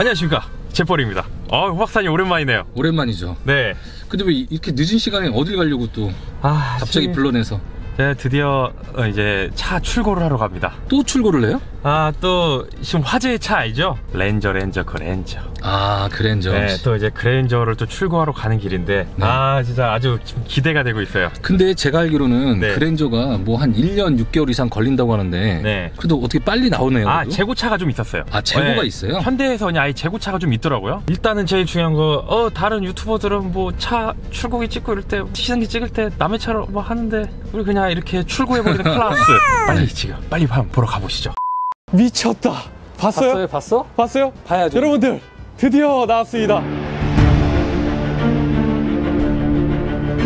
안녕하십니까. 제벌입니다. 아 후박사님 오랜만이네요. 오랜만이죠. 네. 근데 왜 이렇게 늦은 시간에 어딜 가려고 또 아, 갑자기 실- 불러내서? 제가 드디어 어, 이제 차 출고를 하러 갑니다. 또 출고를 해요? 아 또 지금 화제의 차 알죠? 렌저 렌저 그랜저 아 그랜저. 네, 또 이제 그랜저를 또 출고하러 가는 길인데 네. 아 진짜 아주 지금 기대가 되고 있어요 근데 제가 알기로는 네. 그랜저가 뭐 한 1년 6개월 이상 걸린다고 하는데 네. 그래도 어떻게 빨리 나오네요. 아 그래도? 재고차가 좀 있었어요 아, 재고가 네, 있어요? 현대에서 그냥 아예 재고차가 좀 있더라고요 일단은 제일 중요한 거 어 다른 유튜버들은 뭐 차 출고기 찍고 이럴 때 시상기 찍을 때 남의 차로 뭐 하는데 우리 그냥 이렇게 출고해버리는 클라스 빨리 지금 빨리 한번 보러 가보시죠 미쳤다 봤어요? 봤어? 봤어요? 봐야죠. 여러분들 드디어 나왔습니다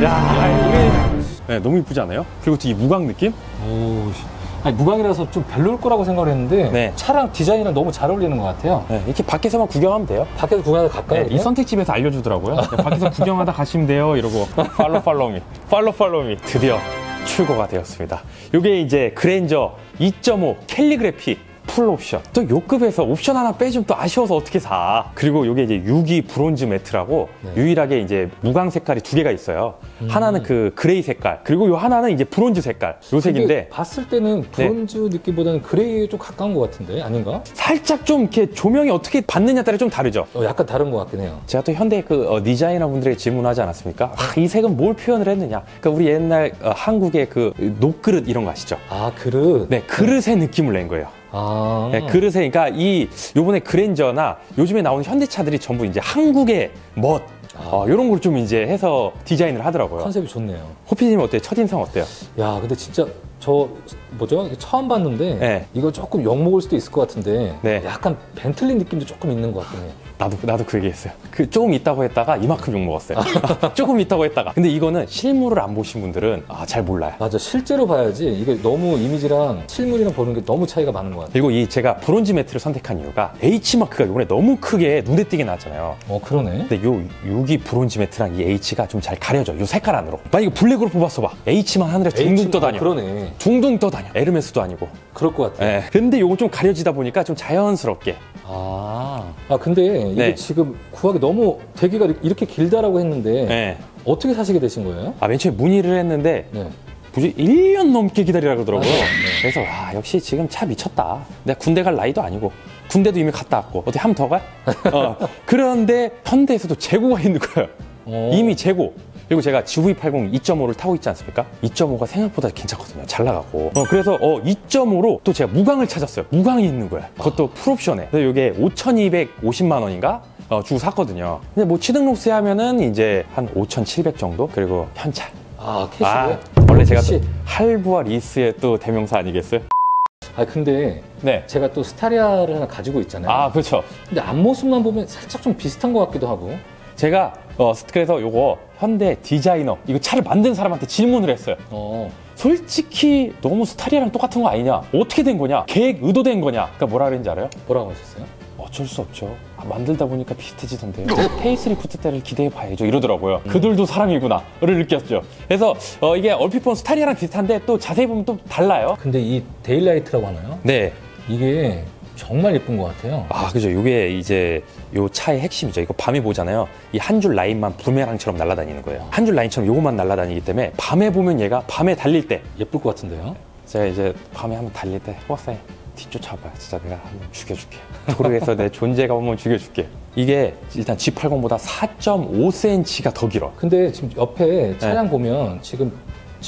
야 우리 네, 너무 이쁘지 않아요? 그리고 또 이 무광 느낌? 오, 씨. 아니, 무광이라서 좀 별로일 거라고 생각을 했는데 네. 차랑 디자인이랑 너무 잘 어울리는 것 같아요. 네, 이렇게 밖에서만 구경하면 돼요 밖에서 구경하다 갈까요? 네, 이 선택집에서 알려주더라고요. 네, 밖에서 구경하다 가시면 돼요. 이러고 Follow follow me, follow follow me 드디어 출고가 되었습니다. 이게 이제 그랜저 2.5 캘리그래피 풀 옵션. 또 요 급에서 옵션 하나 빼주면 또 아쉬워서 어떻게 사. 그리고 이게 이제 6기 브론즈 matte라고 유일하게 이제 무광 색깔이 두 개가 있어요. 하나는 그 gray 색깔, 그리고 요 하나는 이제 브론즈 색깔. 요 색인데 봤을 때는 브론즈 느낌보다는 gray에 좀 가까운 것 같은데 아닌가? 살짝 좀 이렇게 조명이 어떻게 받느냐 따라 좀 다르죠. 어, 약간 다른 것 같긴 해요. 제가 또 현대 그 어, 디자이너 분들에게 질문하지 않았습니까? 아, 이 색은 뭘 표현을 했느냐? 그러니까 우리 옛날 어, 한국의 그 녹그릇 이런 거 아시죠? 아 그릇. 네, 그릇의 느낌을 낸 거예요. 아 네, 그릇에 그러니까 이 요번에 그랜저나 요즘에 나오는 현대차들이 전부 이제 한국의 멋 어, 이런 걸 좀 이제 해서 디자인을 하더라고요. 컨셉이 좋네요. 호피님 어때요? 첫인상 어때요? 야 근데 진짜 저 뭐죠? 처음 봤는데 네. 이거 조금 욕 먹을 수도 있을 것 같은데 네. 약간 벤틀리 느낌도 조금 있는 것 같긴 해요. 나도 나도 그 얘기했어요. 그 조금 있다고 했다가 이만큼 욕 먹었어요. 조금 있다고 했다가. 근데 이거는 실물을 안 보신 분들은 아, 잘 몰라요. 맞아 실제로 봐야지 이게 너무 이미지랑 실물이랑 보는 게 너무 차이가 많은 것 같아요. 그리고 이 제가 브론즈 매트를 선택한 이유가 H 마크가 이번에 너무 크게 눈에 띄게 나왔잖아요. 어 그러네. 근데 요 6이 브론즈 매트랑 이 H가 좀 잘 가려져. 요 색깔 안으로. 만약 이거 블랙으로 뽑았어 봐. H만 하늘에 둥둥 떠다녀. 어, 그러네. 둥둥 떠다녀. 에르메스도 아니고. 그럴 것 같아. 예. 근데 요거 좀 가려지다 보니까 좀 자연스럽게. 아, 아 근데 이게 네. 지금 구하기 너무 대기가 이렇게 길다라고 했는데 예. 어떻게 사시게 되신 거예요? 아, 맨 처음에 문의를 했는데 네. 굳이 1년 넘게 기다리라 그러더라고요. 맞아요. 네. 그래서 와, 역시 지금 차 미쳤다. 내가 군대 갈 나이도 아니고 군대도 이미 갔다 왔고 어디 한번 더 가? 어. 그런데 현대에서도 재고가 있는 거예요. 어. 이미 재고. 그리고 제가 GV80 2.5를 타고 있지 않습니까? 2.5가 생각보다 괜찮거든요. 잘 나가고. 어, 그래서 어, 2.5로 또 제가 무광을 찾았어요. 무광이 있는 거야. 그것도 풀옵션에. 그래서 이게 5,250만 원인가? 어, 주고 샀거든요. 근데 뭐 취등록세 하면은 이제 한 5,700 정도? 그리고 현찰. 아 cash에. 아, 원래 제가 또 cash. 할부와 리스의 또 대명사 아니겠어요? 아 근데 네. 제가 또 스타리아를 하나 가지고 있잖아요. 아, 그렇죠. 근데 앞모습만 보면 살짝 좀 비슷한 것 같기도 하고. 제가 어, 그래서 요거 현대 디자이너 이거 차를 만든 사람한테 질문을 했어요. 어. 솔직히 너무 스타리아랑 똑같은 거 아니냐? 어떻게 된 거냐? 계획 의도된 거냐? 그러니까 뭐라 그랬는지 알아요? 뭐라고 하셨어요? 어쩔 수 없죠. 아, 만들다 보니까 비슷해지던데요. 페이스리프트 때를 기대해 봐야죠. 이러더라고요. 그들도 사람이구나를 느꼈죠. 그래서 어, 이게 얼핏 보면 스타리아랑 비슷한데 또 자세히 보면 또 달라요. 근데 이 daylight라고 하나요? 네. 이게 정말 예쁜 것 같아요. 아, 그죠. 이게 이제 요 차의 핵심이죠. 이거 밤에 보잖아요. 이 한 줄 라인만 부메랑처럼 날아다니는 거예요. 한 줄 라인처럼 요것만 날아다니기 때문에 밤에 보면 얘가 밤에 달릴 때 예쁠 것 같은데요? 제가 이제 밤에 한번 달릴 때 호박사에 뒤쫓아봐요. 진짜 내가 한번 죽여줄게. 도로에서 내 존재감 한번 죽여줄게. 이게 일단 G80보다 4.5cm가 더 길어. 근데 지금 옆에 차량 보면 지금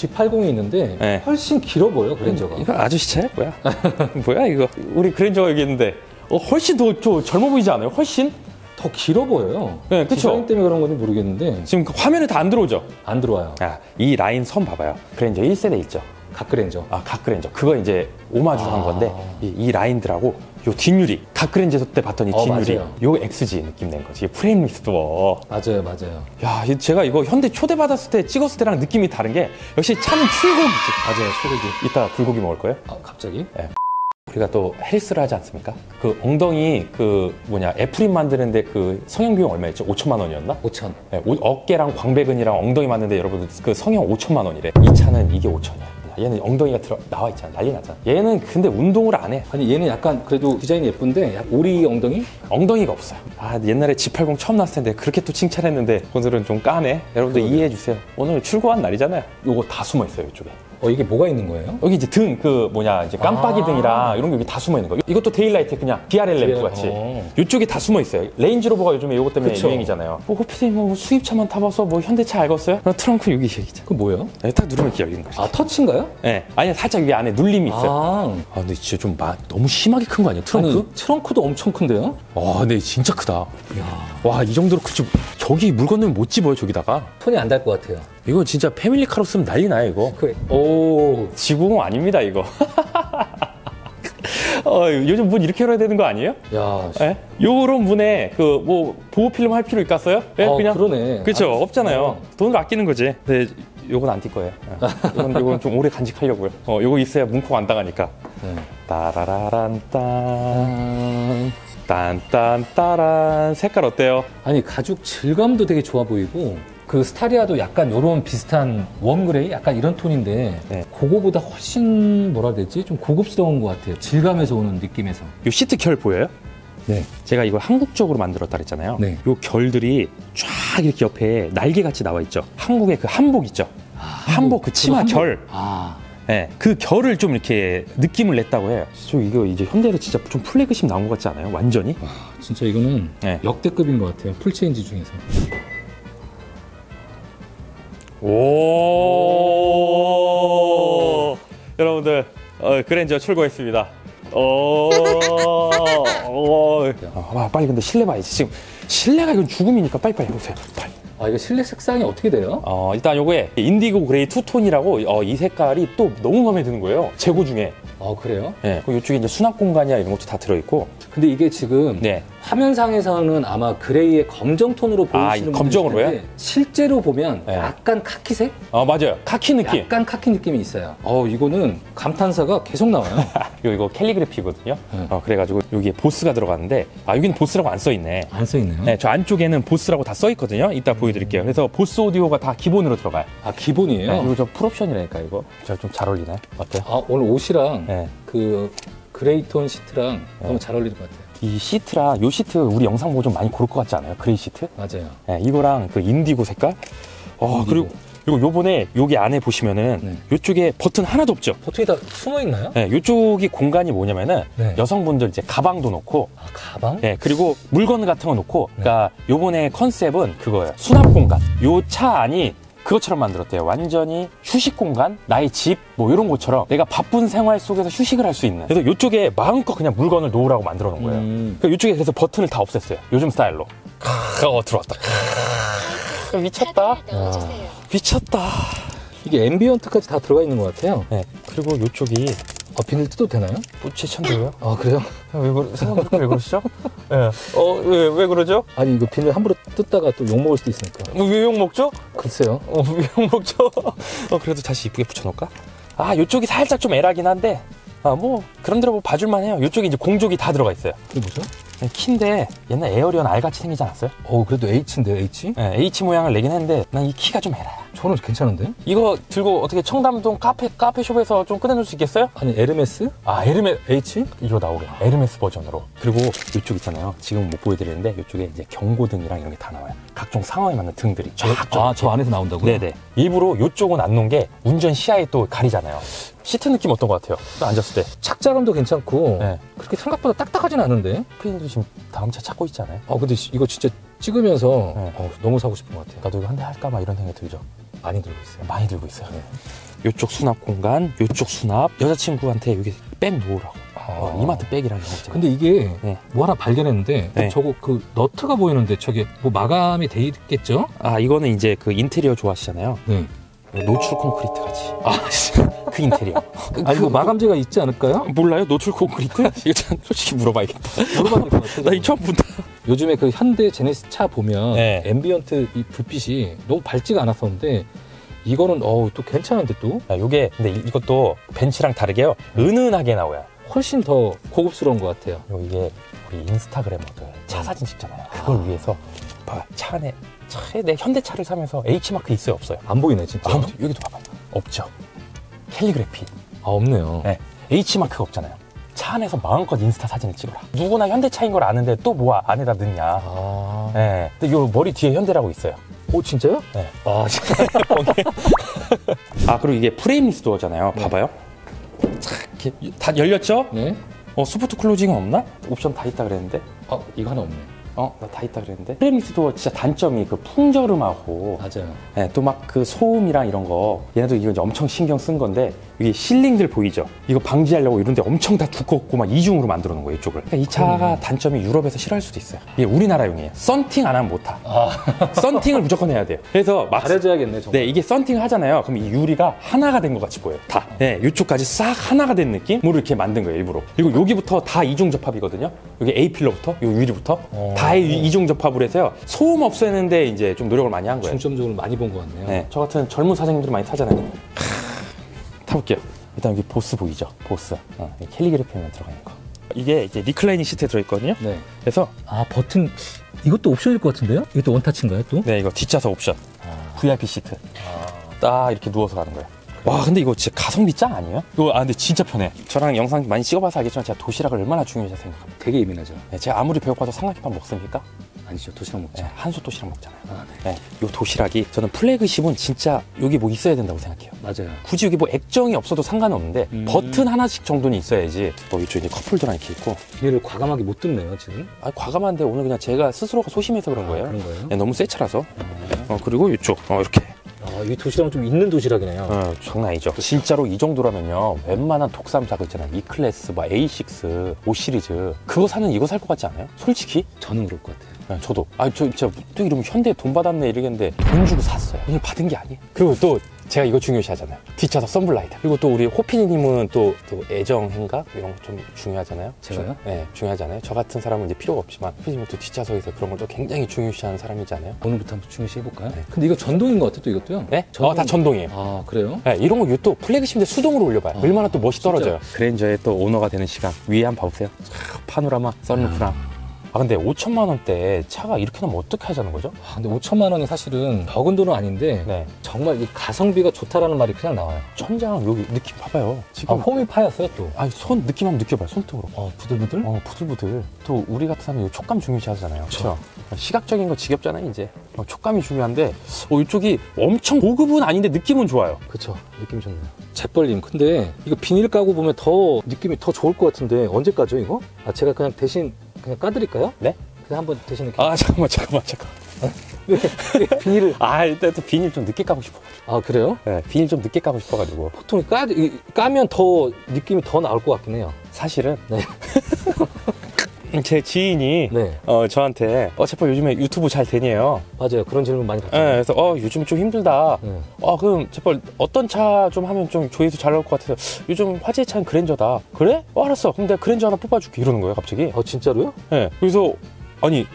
G80이 있는데 네. 훨씬 길어 보여 그랜저가. 이거 아저씨 차야? 뭐야? 뭐야 이거? 우리 그랜저가 여기 있는데 어, 훨씬 더, 더 젊어 보이지 않아요? 훨씬? 더 길어 보여요. 네, 그쵸. 디자인 때문에 그런 건지 모르겠는데 지금 그 화면에 다 안 들어오죠? 안 들어와요. 아, 이 라인 선 봐봐요. 그랜저 1세대 있죠? 각 그랜저. 아, 각 그랜저. 그거 이제 오마주로 한 아. 건데, 이, 이 라인들하고 요 뒷유리. 각그랜저 때 봤던 이 어, 뒷유리. 맞아요. 요 XG 느낌 낸 거지. frameless도. 맞아요, 맞아요. 야, 이- 제가 이거 현대 초대받았을 때 찍었을 때랑 느낌이 다른 게, 역시 차는 출고기지. 맞아요, 소고기. 이따 불고기 먹을 거예요? 아, 갑자기? 우리가 또 헬스를 하지 않습니까? 그 엉덩이 그 뭐냐 apple hip 만드는데 그 성형 비용 얼마였죠? 5천만 원이었나? 5천. 네, 오- 어깨랑 광배근이랑 엉덩이 맞는데 여러분 그 성형 5천만 원이래. 이 차는 이게 5천이야. 얘는 엉덩이가 들어 나와 있잖아. 난리 나잖아. 얘는 근데 운동을 안 해. 아니 얘는 약간 그래도 디자인이 예쁜데 약 오리 엉덩이? 엉덩이가 없어요. 아 옛날에 G80 처음 나왔을 텐데 그렇게 또 칭찬했는데 오늘은 좀 까네. 여러분들. 이해해 주세요. 오늘 출고한 날이잖아요. 요거 다 숨어 있어요 이쪽에. 어 이게 뭐가 있는 거예요? 여기 이제 등 그 뭐냐 이제 깜빡이 아. 등이랑 이런 게 여기 다 숨어 있는 거. 이것도 daylight 그냥 DRL 램프 같이. 어. 이쪽에 다 숨어 있어요. 레인지로버가 요즘에 이것 때문에 그쵸. 유행이잖아요. 뭐 호피디 뭐 수입차만 타봐서 뭐 현대차 알겠어요? 나 트렁크 여기 있잖아. 그 뭐예요? 네, 딱 누르면 열리는 거죠. 아 터치인가요? 네. 아니 살짝 여기 안에 눌림이 있어요. 아, 아 근데 진짜 좀 마- 너무 심하게 큰 거 아니에요? 트렁크? 아니 트렁크도 엄청 큰데요? 와, 근데 진짜 크다. 와, 이 정도로 크지. 저기 물 건너면 못 집어요, 저기다가. 손이 안 닿을 것 같아요. 이거 진짜 패밀리 카로 쓰면 난리 나요, 이거. 그래. 오 지구공 아닙니다, 이거. 어, 요즘 문 이렇게 열어야 되는 거 아니에요? 야. 씨. 예? 요런 문에 그 뭐 보호 필름 할 필요 있겠어요? 예, 어, 그냥 그러네. 그렇죠. 아, 없잖아요. 어. 돈을 아끼는 거지. 근데 요건 안 뛸 거예요. 예. 요건, 요건 좀 오래 간직하려고요. 어, 요거 있어야 문콕 안 당하니까. 네. 따라라란 딴. 아, 딴딴따란. 색깔 어때요? 아니 가죽 질감도 되게 좋아 보이고 그 스타리아도 약간 요런 비슷한 warm gray 약간 이런 톤인데 네. 그거보다 훨씬 뭐라 해야 되지 좀 고급스러운 것 같아요 질감에서 오는 느낌에서 요 시트 결 보여요? 네 제가 이거 한국적으로 만들었다 그랬잖아요. 네. 요 결들이 쫙 이렇게 옆에 날개 같이 나와 있죠. 한국의 그 한복 있죠. 한복 그 치마 한복. 결. 아 네, 그 결을 좀 이렇게 느낌을 냈다고 해요. 저 이거 이제 현대로 진짜 좀 플래그십 나온 것 같지 않아요? 완전히? 진짜 이거는 네. 역대급인 것 같아요 full change 중에서 오 여러분들 어, 그랜저 출고했습니다. 오, 오. 아, 빨리 근데 실내 봐야지. 지금 실내가 이건 죽음이니까 빨리빨리 보세요. 빨리. 아 이거 실내 색상이 어떻게 돼요? 어, 일단 요거에 인디고 gray two-tone이라고 어, 이 색깔이 또 너무 마음에 드는 거예요. 재고 중에. 아 그래요? 예. 그리고 이쪽에 이제 수납 공간이야 이런 것도 다 들어있고. 근데 이게 지금 네. 화면상에서는 아마 gray의 검정 톤으로 아, 보이시는 이 검정으로요? 실제로 보면 네. 약간 카키색? 어, 맞아요. 카키 느낌. 약간 카키 느낌이 있어요. 어, 이거는 감탄사가 계속 나와요. 이거, 이거 캘리그래피거든요. 네. 어, 그래가지고 여기에 보스가 들어가는데 아 여기는 보스라고 안 써 있네. 안 써 있네요. 네, 저 안쪽에는 보스라고 다 써 있거든요. 이따 보여드릴게요. 그래서 보스 오디오가 다 기본으로 들어가요. 아, 기본이에요? 네, 이거 저 full option이라니까 이거. 저 좀 잘 어울리나요? 어때요? 아, 오늘 옷이랑 네. 그 gray tone 시트랑 너무 잘 어울리는 것 같아요. 이 시트랑 요 시트 우리 영상 보고 좀 많이 고를 것 같지 않아요? gray 시트? 맞아요. 네, 이거랑 그 인디고 색깔. 어, 인디고. 그리고 그리고 요번에 여기 안에 보시면은 네. 요쪽에 버튼 하나도 없죠. 보통이 다 숨어 있나요? 네, 요쪽이 공간이 뭐냐면은 네. 여성분들 이제 가방도 놓고 아, 가방? 네, 그리고 물건 같은 거 놓고, 그러니까 요번에 컨셉은 그거예요. 수납 공간. 요 차 안이 그것처럼 만들었대요. 완전히 휴식 공간, 나의 집, 뭐 이런 것처럼 내가 바쁜 생활 속에서 휴식을 할 수 있는. 그래서 요쪽에 마음껏 그냥 물건을 놓으라고 만들어 놓은 거예요. 음. 그러니까 요쪽에 그래서 버튼을 다 없앴어요. 요즘 스타일로. 크, 어, 들어왔다. 크, 미쳤다. 넣어주세요. 미쳤다. 이게 ambient까지 다 들어가 있는 것 같아요. 네, 그리고 요쪽이 아, 비닐 뜯어도 되나요? 또 최촌데요? 아, 그래요? 왜, 그러, 생각해보니까 왜 그러시죠? 예. 어, 왜, 왜 그러죠? 아니, 이거 비닐 함부로 뜯다가 또 욕 먹을 수도 있으니까. 왜 욕 먹죠? 글쎄요. 어, 왜 먹죠? 어, 그래도 다시 이쁘게 붙여놓을까? 아, 요쪽이 살짝 좀 에러긴 한데, 아, 뭐, 그런 대로 뭐 봐줄만 해요. 요쪽에 이제 공조기 다 들어가 있어요. 이게 뭐죠? 네, 키인데, 옛날 alien 알같이 생기지 않았어요? 어, 그래도 H인데요, H? 네, H 모양을 내긴 했는데, 난 이 키가 좀 에러야. 저는 괜찮은데? 이거 들고 어떻게 청담동 카페, 카페 shop에서 좀 꺼내놓을 수 있겠어요? 아니, 에르메스? 아, 에르메, H? 이거 나오게. 에르메스 버전으로. 그리고 이쪽 있잖아요. 지금 못 보여드리는데, 이쪽에 이제 경고등이랑 이런 게 다 나와요. 각종 상황에 맞는 등들이 쫙. 아, 저 안에서 나온다고요? 네네. 일부러 이쪽은 안 놓은 게 운전 시야에 또 가리잖아요. 시트 느낌 어떤 것 같아요? 또 앉았을 때. 착좌감도 괜찮고 네. 그렇게 생각보다 딱딱하진 않은데 피디도 지금 다음 차 찾고 있지 않아요? 아 근데 시- 이거 진짜 찍으면서 네. 어, 너무 사고 싶은 것 같아요 나도 이거 한 대 할까 막 이런 생각이 들죠. 많이 들고 있어요 많이 들고 있어요. 요쪽 수납 공간, 요쪽 수납. 여자친구한테 여기 백 놓으라고. 어, 이마트 백이라는 거 있잖아요. 근데 이게 네. 뭐 하나 발견했는데 네. 저거 그 너트가 보이는데 저게 뭐 마감이 돼 있겠죠? 아, 이거는 이제 그 인테리어 좋아하시잖아요. 네. 노출 콘크리트 같이. 아, 씨. 그 인테리어. 아니 뭐 마감재가 있지 않을까요? 몰라요? 노출 콘크리트? 이거 참 솔직히 물어봐야겠다. 물어봐야 될 것 같아요. 나 이 처음 본다. 요즘에 그 현대 제네시스 차 보면 네. ambient 이 불빛이 너무 밝지가 않았었는데 이거는 어우 또 괜찮은데 또 야, 요게 근데 이- 이것도 벤츠랑 다르게요. 은은하게 나와요. 훨씬 더 고급스러운 것 같아요. 요 이게 우리 Instagrammer들 차 사진 찍잖아요. 그걸 위해서 봐, 차 안에 차에 내 현대차를 사면서 H 마크 있어요, 없어요? 안 보이네 진짜. 아무튼 여기도 봐봐. 없죠. 캘리그래피. 아 없네요. 네. H마크가 없잖아요. 차 안에서 마음껏 인스타 사진을 찍어라. 누구나 현대차인 걸 아는데 또 뭐 안에다 넣냐. 아, 네. 근데 요 머리 뒤에 현대라고 있어요. 오 진짜요? 네. 아 진짜. 아, 그리고 이게 frameless 도어잖아요. 네. 봐봐요. 착, 이렇게 다 열렸죠? 네. 어, soft closing은 없나? 옵션 다 있다 그랬는데. 아 이거 하나 없네. 어, 나 다 있다 그랬는데. frameless 도어 진짜 단점이 그 풍절음하고 맞아요. 네, 또 막 그 소음이랑 이런 거 얘네도 이거 엄청 신경 쓴 건데 이게 실링들 보이죠? 이거 방지하려고 이런데 엄청 다 두껍고 막 이중으로 만들어 놓은 거예요 이쪽을 그러니까 이 차가 단점이 유럽에서 싫어할 수도 있어요 이게 우리나라용이에요 썬팅 안 하면 못 타 아 썬팅을 무조건 해야 돼요 그래서 막 잘해줘야겠네 정말. 네, 이게 썬팅 하잖아요. 그럼 이 유리가 하나가 된 것 같이 보여요. 다. 네, 이쪽까지 싹 하나가 된 느낌으로 이렇게 만든 거예요, 일부러. 그리고 여기부터 다 이중 접합이거든요. 여기 A 필러부터, 요 유리부터 어. 다 이- 이중 접합으로 해서요. 소음 없애는데 이제 좀 노력을 많이 한 거예요. 중점적으로 많이 본 것 같네요. 네, 저 같은 젊은 사장님들이 많이 타잖아요. 타볼게요. 일단 여기 보스 보이죠? 보스. 어, 이 캘리그래피만 들어가 있는 거. 이게 이제 reclining 시트에 들어있거든요. 네. 그래서 아 버튼 이것도 옵션일 것 같은데요? 이것도 원터치인가요 또? 네, 이거 뒷좌석 옵션. 아. VIP 시트. 딱 이렇게 누워서 가는 거예요. 와, 근데 이거 진짜 가성비 짱 아니에요? 이거, 아, 근데 진짜 편해. 저랑 영상 많이 찍어봐서 알겠지만 제가 도시락을 얼마나 중요시 생각합니다. 되게 예민하죠. 네, 제가 아무리 배고파도 삼각김밥 먹습니까? 아니죠 도시락 먹자. 네, 한솥 도시락 먹잖아요. 아, 네. 네, 요 도시락이 저는 flagship은 진짜 여기 뭐 있어야 된다고 생각해요. 맞아요. 굳이 여기 뭐 액정이 없어도 상관은 없는데 음. 버튼 하나씩 정도는 있어야지. 뭐 이쪽 이제 컵홀더랑 이렇게 있고. 비닐을 과감하게 못 뜯네요 지금. 아, 과감한데 오늘 그냥 제가 스스로가 소심해서 그런 거예요. 아, 그런 거예요? 네, 너무 새 차라서. 어, 그리고 이쪽, 어, 이렇게. 아, 이 도시락은 좀 있는 도시락이네요. 어, 장난 아니죠. 진짜로 이 정도라면요. 웬만한 독삼사 거 있잖아요. E 클래스, 뭐 A6, 5 시리즈. 그거 사는 이거 살 것 같지 않아요? 솔직히? 저는 그럴 것 같아요. 네, 저도. 아, 저 진짜 또 이러면 현대에 돈 받았네 이러겠는데 돈 주고 샀어요. 오늘 받은 게 아니에요. 그리고 또 제가 이거 중요시 하잖아요. 뒷좌석 sun blind. 그리고 또 우리 호피디님은 또, 또 애정 행각 이런 거 좀 중요하잖아요. 제가요? 중- 네, 중요하잖아요. 저 같은 사람은 이제 필요가 없지만 호피디님은 또 뒷좌석에서 그런 걸 또 굉장히 중요시하는 사람이잖아요. 오늘부터 한번 중요시 해볼까요? 네. 근데 이거 전동인 것 같아 또 이것도요? 네? 전동. 어, 다 전동이에요. 아 그래요? 네, 이런 거 또 flagship인데 수동으로 올려봐요. 아, 얼마나 또 멋이 진짜. 떨어져요. 그랜저의 또 오너가 되는 시간 위에 한번 봐보세요. 촤, 파노라마, 썬루프랑. 아 근데 5천만 원대 차가 이렇게 나면 어떻게 하자는 거죠? 아, 근데 5천만 원이 사실은 적은 돈은 아닌데 네. 정말 이 가성비가 좋다라는 말이 그냥 나와요. 천장 여기 느낌 봐봐요. 아, 지금 홈이 파였어요 또. 아니 손 느낌 한번 느껴봐요 손등으로. 어 부들부들? 어 부들부들. 또 우리 같은 사람이 이 촉감 중요시 하잖아요. 그렇죠. 시각적인 거 지겹잖아요 이제. 어, 촉감이 중요한데 어, 이쪽이 엄청 고급은 아닌데 느낌은 좋아요. 그쵸 느낌 좋네요. 재벌님 근데 이거 비닐 까고 보면 더 느낌이 더 좋을 것 같은데 언제 까죠 이거? 아 제가 그냥 대신 그냥 까드릴까요? 네? 그냥 한번 대신 이렇게 아 잠깐만 잠깐만 잠깐. 왜, 왜 비닐을 아 일단 또 비닐 좀 늦게 까고 싶어. 아 그래요? 네, 비닐 좀 늦게 까고 싶어가지고. 보통 까 이- 까면 더 느낌이 더 나올 것 같긴 해요. 사실은 네. 제 지인이 네 어, 저한테 어, 제발 요즘에 유튜브 잘 되냐요. 맞아요 그런 질문 많이 예, 받잖아요. 그래서 어, 요즘 좀 힘들다. 네. 어, 그럼 제발 어떤 차 좀 하면 좀 조회수 잘 나올 것 같아서 요즘 화제의 차는 그랜저다. 그래? 어, 알았어. 그럼 내가 그랜저 하나 뽑아줄게. 이러는 거예요, 갑자기. 어 진짜로요? 예. 그래서 아니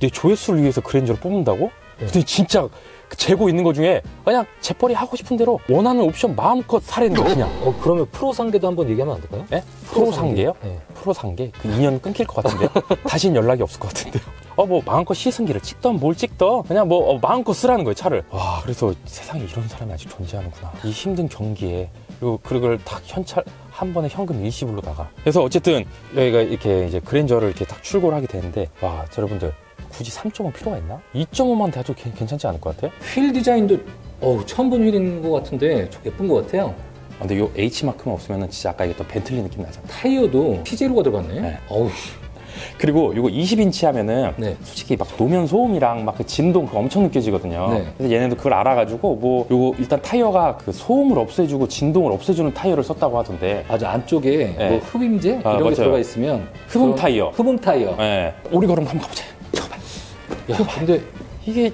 내 조회수를 위해서 그랜저를 뽑는다고? 네. 근데 진짜 그 재고 있는 거 중에 그냥 재벌이 하고 싶은 대로 원하는 옵션 마음껏 사라는 거 그냥. 어 그러면 프로 상계도 한번 얘기하면 안 될까요? 예? 프로 상계요? 네. 프로 상계? 그 인연 끊길 것 같은데 다신 연락이 없을 것 같은데요. 어 뭐 마음껏 시승기를 찍던 뭘 찍던 그냥 뭐 어, 마음껏 쓰라는 거예요 차를. 와 그래서 세상에 이런 사람이 아직 존재하는구나. 이 힘든 경기에 그리고 그걸 딱 현찰 한 번에 현금 일시불로다가. 그래서 어쨌든 여기가 이렇게 이제 그랜저를 이렇게 딱 출고를 하게 되는데 와 저 여러분들 굳이 3.5 필요가 있나? 2.5만 돼도 괜- 괜찮지 않을 것 같아? 휠 디자인도 어 처음 본 휠인 것 같은데 좀 예쁜 것 같아요. 아, 근데 요 H 마크만 없으면 진짜 아까 얘기했던 벤틀리 느낌 나잖아. 타이어도 피제로가 들어갔네. 네. 어우 그리고 요거 20인치 하면은 네. 솔직히 막 노면 소음이랑 막 그 진동 그거 엄청 느껴지거든요. 네. 그래서 얘네도 그걸 알아가지고 뭐 요거 일단 타이어가 그 소음을 없애주고 진동을 없애주는 타이어를 썼다고 하던데 아주 안쪽에 네. 뭐 흡음재 아, 이런 맞아요. 게 들어가 있으면 흡음 타이어. 흡음 타이어. 예. 우리 걸음 한번 가보자. 야, 근데 이게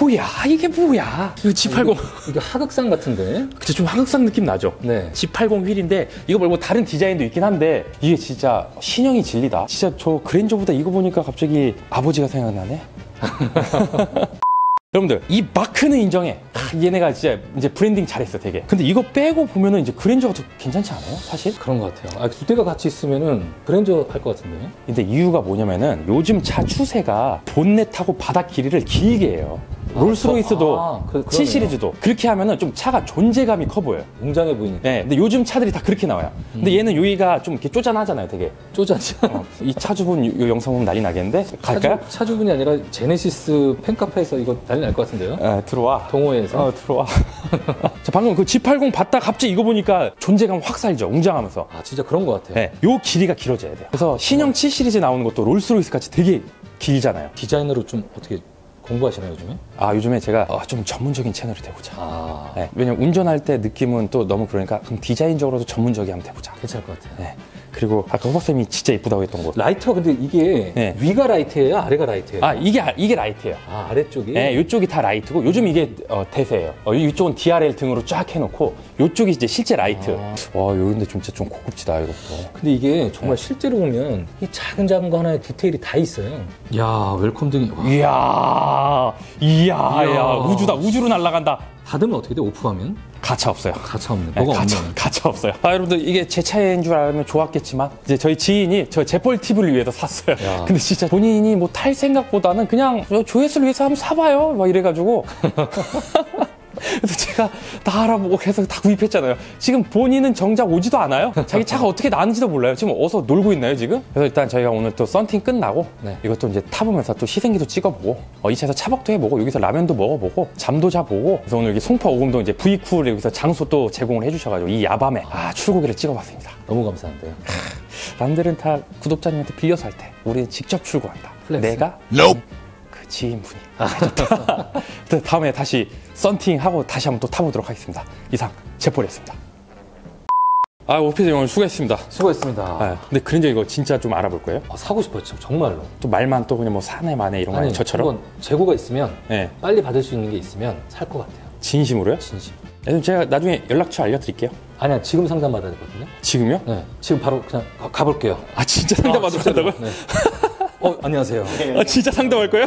뭐야? 이게 뭐야? 이거 G80. 이게 하극상 같은데. 그쵸 좀 한국산 느낌 나죠? 네. G80 휠인데 이거 말고 다른 디자인도 있긴 한데 이게 진짜 신형이 진리다. 진짜 저 그랜저보다 이거 보니까 갑자기 아버지가 생각나네. 여러분들 이 마크는 인정해. 아, 얘네가 진짜 이제 브랜딩 잘했어 되게. 근데 이거 빼고 보면은 이제 그랜저가 더 괜찮지 않아요? 사실? 그런 것 같아요. 아, 두 대가 같이 있으면은 그랜저 할 것 같은데. 근데 이유가 뭐냐면은 요즘 차 추세가 본넷하고 바닥 길이를 길게 해요. 롤스로이스도 아, 그- 7 그러네요. 시리즈도 그렇게 하면은 좀 차가 존재감이 커 보여요. 웅장해 보이니까 네, 근데 요즘 차들이 다 그렇게 나와요. 근데 얘는 여기가 좀 이렇게 쪼잔하잖아요, 되게. 쪼잔지. 어, 이 차주분 요, 요 영상 보면 난리 나겠는데? 갈까요? 차주, 차주분이 아니라 제네시스 팬카페에서 이거 난리 날 것 같은데요? 에, 들어와. 동호회에서. 어, 들어와. 자, 방금 그 G80 봤다 갑자기 이거 보니까 존재감 확 살죠, 웅장하면서. 아 진짜 그런 것 같아요. 네, 요 길이가 길어져야 돼요. 그래서 신형 7 시리즈 나오는 것도 롤스로이스 같이 되게 길잖아요. 디자이너로 좀 어떻게 공부하시나요 요즘에? 아, 요즘에 제가 어, 좀 전문적인 채널이 되고자. 아 네, 왜냐면 운전할 때 느낌은 또 너무 그러니까 그럼 디자인적으로도 전문적이 하면 돼보자. 괜찮을 것 같아요. 네. 그리고 아까 호박쌤이 진짜 이쁘다고 했던 곳. 라이트가 근데 이게 네. 위가 라이트예요? 아래가 라이트예요? 아, 이게, 이게 라이트예요. 아, 아래쪽이? 네, 이쪽이 다 라이트고 요즘 이게 어, 대세예요. 어, 이쪽은 DRL 등으로 쫙 해놓고 이쪽이 이제 실제 라이트. 아. 와, 요런데 진짜 좀 고급지다 이것도. 근데 이게 네. 정말 실제로 보면 이 작은 작은 거 하나에 디테일이 다 있어요. 야 welcome 등이 와, 이야, 이야, 이야. 야, 우주다, 우주로 날아간다. 닫으면 어떻게 돼? 오프하면? 가차 없어요. 가차 없네. 네, 뭐가 가차, 없네. 가차 없어요. 아, 여러분들 이게 제 차인 줄 알면 좋았겠지만 이제 저희 지인이 저 제폴TV를 위해서 샀어요. 야. 근데 진짜 본인이 뭐 탈 생각보다는 그냥 저 조회수를 위해서 한번 사봐요. 막 이래가지고. 그래서 제가 다 알아보고 계속 다 구입했잖아요. 지금 본인은 정작 오지도 않아요. 자기 차가 어떻게 나는지도 몰라요. 지금 어서 놀고 있나요, 지금? 그래서 일단 저희가 오늘 또 썬팅 끝나고 네. 이것도 이제 타보면서 또 시승기도 찍어보고 어, 이 차에서 차박도 해보고 여기서 라면도 먹어보고 잠도 자보고 그래서 오늘 여기 송파 오금동 이제 V쿨 여기서 장소 또 제공을 해주셔가지고 이 야밤에 아 출고기를 찍어봤습니다. 너무 감사한데요. 남들은 다 구독자님한테 빌려서 할 때 우리는 직접 출고한다. flex. 내가 그 지인분이. 그래서 다음에 다시 썬팅하고 다시 한번 또 타보도록 하겠습니다. 이상 제폴이었습니다. 아 오피디 오늘 수고했습니다. 수고했습니다. 아, 근데 그랜저 이거 진짜 좀 알아볼 거예요? 아, 사고 싶어요, 진짜 정말로. 또 말만 또 그냥 뭐 사네 마네 이런 거 아니 저처럼? 재고가 있으면 네, 빨리 받을 수 있는 게 있으면 살 것 같아요. 진심으로요? 진심. 그럼 제가 나중에 연락처 알려드릴게요. 아니야, 지금 상담 받아야 되거든요. 지금요? 네, 지금 바로 그냥 가, 가볼게요. 아 진짜 상담 받으러 간다고요? 네. 어, 안녕하세요. 아 진짜 상담할 거예요?